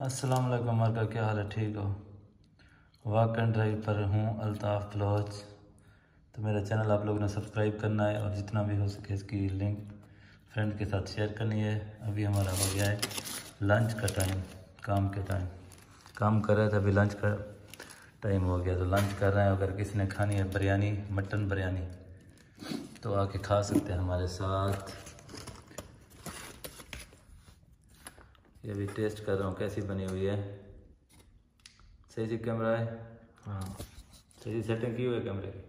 अस्सलाम वालेकुम का, क्या हाल है? ठीक हो? वाक एंड ड्राइव पर हूँ, अल्ताफ़ ब्लॉज तो मेरा चैनल आप लोगों ने सब्सक्राइब करना है और जितना भी हो सके इसकी लिंक फ्रेंड के साथ शेयर करनी है। अभी हमारा हो गया है लंच का टाइम, काम के टाइम। काम कर रहे थे, अभी लंच का टाइम हो गया तो लंच कर रहे हैं अगर किसी ने खानी है बिरयानी, मटन बिरयानी तो आके खा सकते हैं हमारे साथ। ये भी टेस्ट कर रहा हूँ, कैसी बनी हुई है। सही जी कैमरा है? हाँ। सही सेटिंग की हुई है कैमरे की?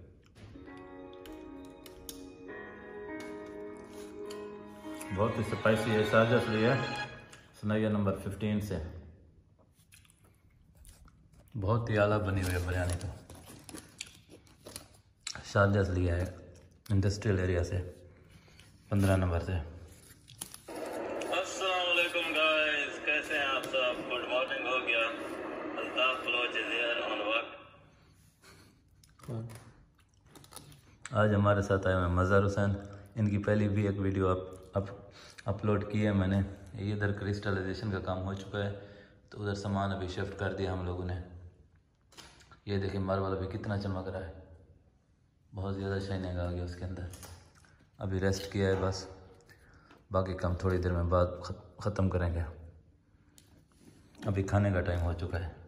बहुत ही स्पाइसी है शारजा से है। सुनाइया नंबर फिफ्टीन से। बहुत ही आला बनी हुई है बिरयानी तो। शारजा से लिया है इंडस्ट्रियल एरिया से, पंद्रह नंबर से। आज हमारे साथ आए हैं मज़हर हुसैन। इनकी पहली भी एक वीडियो अप, अप अपलोड की है मैंने। इधर क्रिस्टलाइजेशन का काम हो चुका है तो उधर सामान अभी शिफ्ट कर दिया हम लोगों ने। ये देखिए मार्बल अभी कितना चमक रहा है। बहुत ज़्यादा शाइनिंग आ गया उसके अंदर। अभी रेस्ट किया है बस। बाकी काम थोड़ी देर में बाद ख़त्म करेंगे। अभी खाने का टाइम हो चुका है।